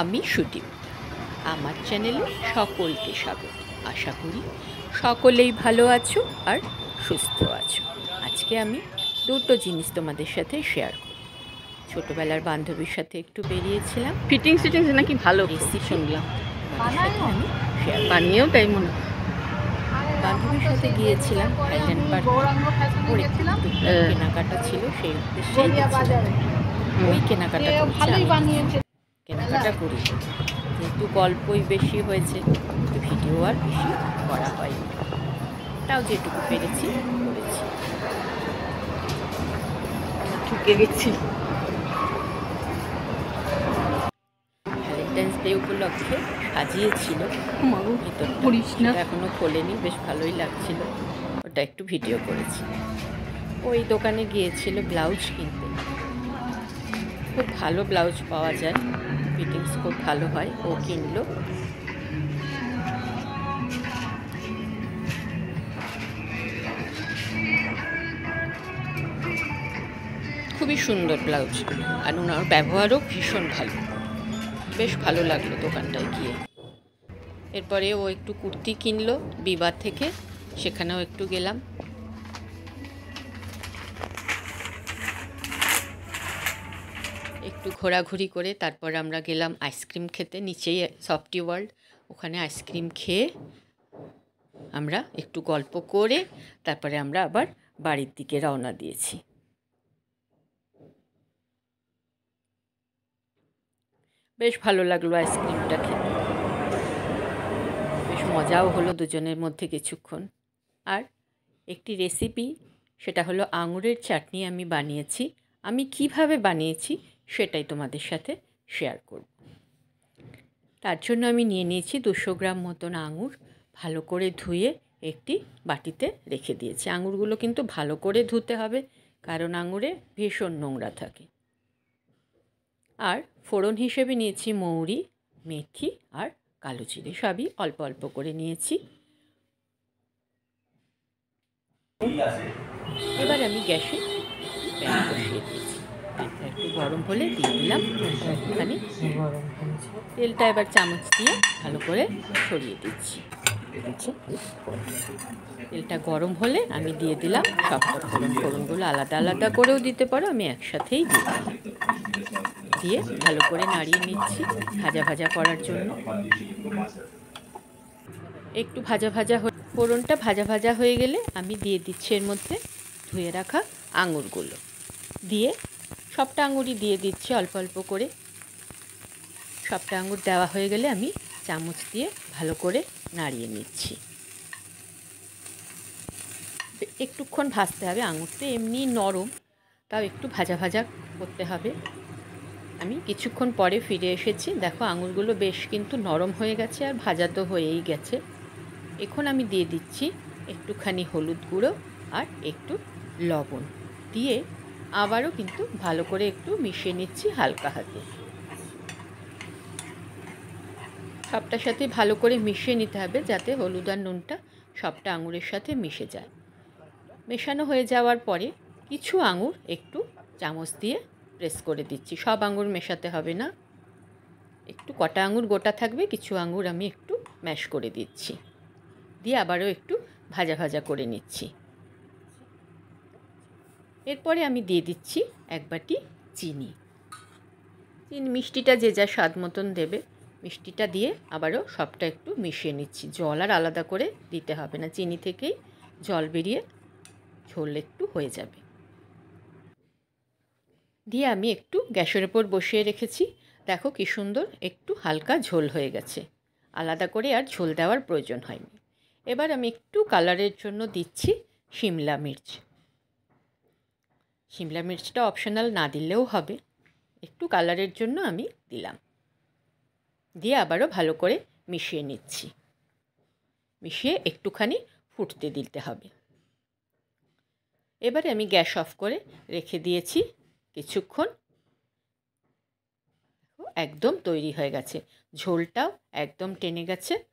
আমি সুদীপ। আমার চ্যানেলে সকলকে স্বাগত। আশা করি সকলেই ভালো আছো আর সুস্থ আছো। আজকে আমি দুটো জিনিস তোমাদের সাথে শেয়ার করি ছোটোবেলার বান্ধবীর সাথে একটু বেরিয়েছিলাম। ফিটিংস ফিটিংস নাকি ভালো রেসিপি শুনলাম। আমি শেয়ার বানিয়েও তাই মনে। বান্ধবীর সাথে গিয়েছিলাম পার্ক কেনাকাটা ছিল সেই উদ্দেশ্যে ওই কেনাকাটা আমি। কেনাকাটা করি। যেহেতু গল্পই বেশি হয়েছে কিন্তু ভিডিও আর বেশি করা হয়নি। তাও যেটুকু পেরেছি করেছি। ঠুকে গেছি। ভ্যালেন্টাইন্স ডে উপলক্ষে সাজিয়েছিল। ভিতরটা এখনও খোলেনি বেশ ভালোই লাগছিল। ওটা একটু ভিডিও করেছি। ওই দোকানে গিয়েছিল ব্লাউজ কিনতে। খুব ভালো ব্লাউজ পাওয়া যায়। ফিটিংস খুব ভালো হয়, ও কিনলো। খুবই সুন্দর ব্লাউজগুলো আর ওনার ব্যবহারও ভীষণ ভালো। বেশ ভালো লাগল দোকানটায় গিয়ে। এরপরে ও একটু কুর্তি কিনলো বিবার থেকে, সেখানেও একটু গেলাম। একটু ঘোরাঘুরি করে তারপর আমরা গেলাম আইসক্রিম খেতে, নিচেই সফটি ওয়ার্ল্ড ওখানে আইসক্রিম খেয়ে আমরা একটু গল্প করে তারপরে আমরা আবার বাড়ির দিকে রওনা দিয়েছি। বেশ ভালো লাগল আইসক্রিমটা খেতে। বেশ মজাও হলো দুজনের মধ্যে কিছুক্ষণ। আর একটি রেসিপি সেটা হলো আঙুরের চাটনি আমি বানিয়েছি। আমি কীভাবে বানিয়েছি সেটাই তোমাদের সাথে শেয়ার করব। তার জন্য আমি নিয়ে নিয়েছি দুশো গ্রাম মতন আঙুর ভালো করে ধুয়ে একটি বাটিতে রেখে দিয়েছি। আঙুরগুলো কিন্তু ভালো করে ধুতে হবে কারণ আঙুরে ভীষণ নোংরা থাকে। আর ফোড়ন হিসেবে নিয়েছি মৌরি মেথি আর কালো জিরে সবই অল্প অল্প করে নিয়েছি। এবার আমি গ্যাসে প্যান বসিয়ে দিয়েছি। একটু গরম হলে দিয়ে দিলাম। একটুখানি তেলটা এবার চামচ দিয়ে ভালো করে ছড়িয়ে দিচ্ছি। তেলটা গরম হলে আমি দিয়ে দিলাম সবটা ফোড়ন ফোড়নগুলো আলাদা আলাদা করেও দিতে পারো আমি একসাথেই দিয়ে দিলাম। দিয়ে ভালো করে নাড়িয়ে নিচ্ছি ভাজা ভাজা করার জন্য। একটু ভাজা ভাজা ফোড়নটা ভাজা ভাজা হয়ে গেলে আমি দিয়ে দিচ্ছি এর মধ্যে ধুয়ে রাখা আঙুরগুলো। দিয়ে সবটা আঙুরই দিয়ে দিচ্ছি অল্প অল্প করে। সবটা আঙুর দেওয়া হয়ে গেলে আমি চামচ দিয়ে ভালো করে নাড়িয়ে নিচ্ছি। একটুক্ষণ ভাজতে হবে আঙুরটা এমনি নরম, তাও একটু ভাজা ভাজা করতে হবে। আমি কিছুক্ষণ পরে ফিরে এসেছি। দেখো, আঙুরগুলো বেশ কিন্তু নরম হয়ে গেছে আর ভাজা তো হয়েই গেছে। এখন আমি দিয়ে দিচ্ছি একটুখানি হলুদ গুঁড়ো আর একটু লবণ। দিয়ে আবারও কিন্তু ভালো করে একটু মিশিয়ে নিচ্ছি হালকা হাতে। সবটার সাথে ভালো করে মিশিয়ে নিতে হবে যাতে হলুদ আর নুনটা সবটা আঙুরের সাথে মিশে যায়। মেশানো হয়ে যাওয়ার পরে কিছু আঙুর একটু চামচ দিয়ে প্রেস করে দিচ্ছি। সব আঙুর মেশাতে হবে না। একটু কটা আঙুর গোটা থাকবে, কিছু আঙুর আমি একটু ম্যাশ করে দিচ্ছি। দিয়ে আবারও একটু ভাজা ভাজা করে নিচ্ছি। এরপরে আমি দিয়ে দিচ্ছি এক বাটি চিনি। চিনি মিষ্টিটা যে যা স্বাদ মতন দেবে। মিষ্টিটা দিয়ে আবারও সবটা একটু মিশিয়ে নিচ্ছি। জল আর আলাদা করে দিতে হবে না। চিনি থেকেই জল বেরিয়ে ঝোল একটু হয়ে যাবে। দিয়ে আমি একটু গ্যাসের ওপর বসিয়ে রেখেছি। দেখো কি সুন্দর একটু হালকা ঝোল হয়ে গেছে। আলাদা করে আর ঝোল দেওয়ার প্রয়োজন হয়নি। এবার আমি একটু কালারের জন্য দিচ্ছি শিমলা মির্চ। শিমলা মির্চটা অপশনাল না দিলেও হবে। একটু কালারের জন্য আমি দিলাম। দিয়ে আবারও ভালো করে মিশিয়ে নিচ্ছি। মিশিয়ে একটুখানি ফুটতে দিতে হবে। এবারে আমি গ্যাস অফ করে রেখে দিয়েছি কিছুক্ষণ। একদম তৈরি হয়ে গেছে। ঝোলটাও একদম টেনে গেছে,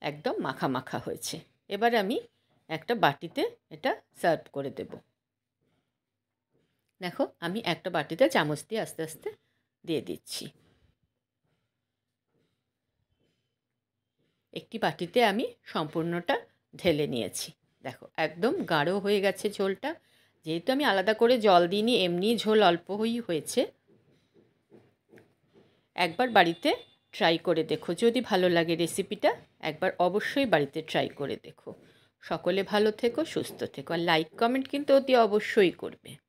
একদম মাখা মাখা হয়েছে। এবার আমি একটা বাটিতে এটা সার্ভ করে দেব। দেখো, আমি একটা বাটিতে চামচ দিয়ে আস্তে আস্তে দিয়ে দিচ্ছি। একটি বাটিতে আমি সম্পূর্ণটা ঢেলে নিয়েছি। দেখো, একদম গাঢ় হয়ে গেছে ঝোলটা। যেহেতু আমি আলাদা করে জল দিইনি, এমনি ঝোল অল্পই হয়েছে। একবার বাড়িতে ট্রাই করে দেখো, যদি ভালো লাগে রেসিপিটা, একবার অবশ্যই বাড়িতে ট্রাই করে দেখো। সকলে ভালো থেকো, সুস্থ থেকো। আর লাইক, কমেন্ট কিন্তু অতি অবশ্যই করবে।